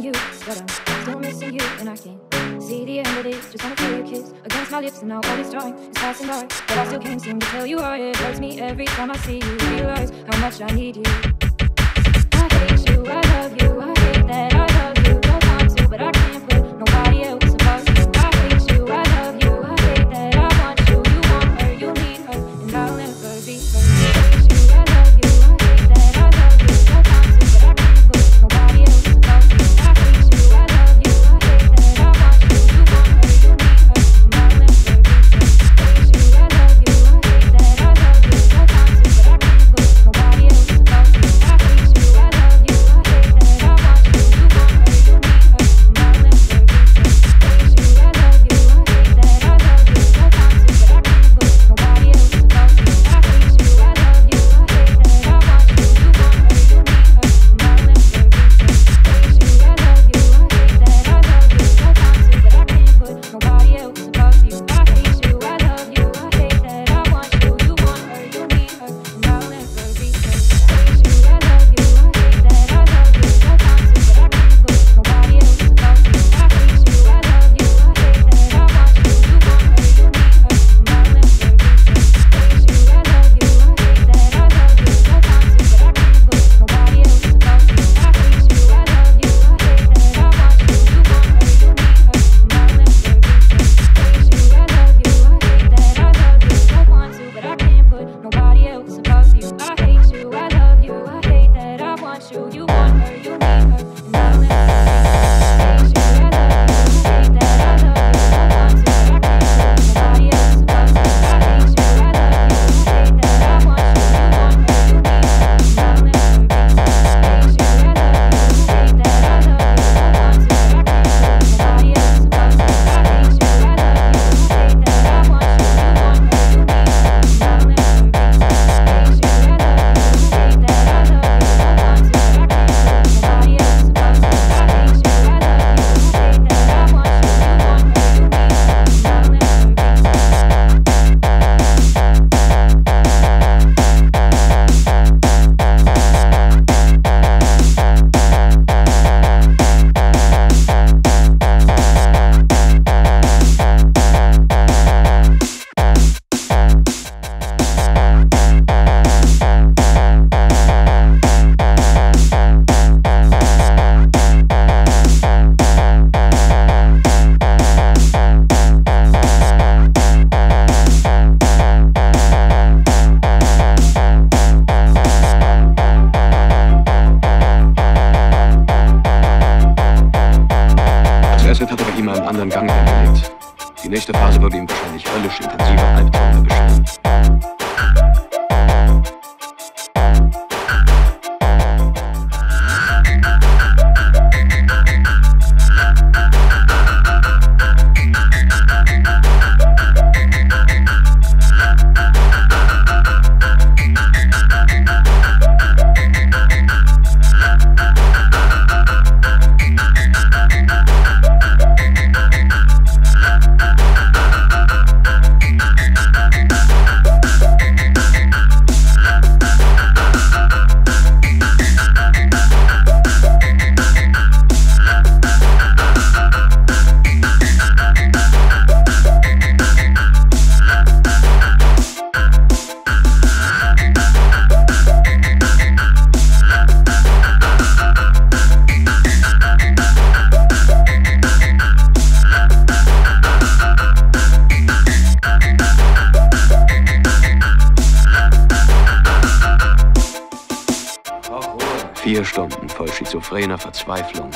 missing you, but I'm still missing you, and I can't see the end of this. Just wanna feel your kiss against my lips, and now all this time is passing by, but I still can't seem to tell you why it hurts me every time I see you. Realize how much I need you. I hate you, I love you, I hate that I. No einem anderen Gang erlebt. Die nächste Phase würde ihm wahrscheinlich höllisch intensive Albträume beschreiben. Vier Stunden voll schizophrener Verzweiflung.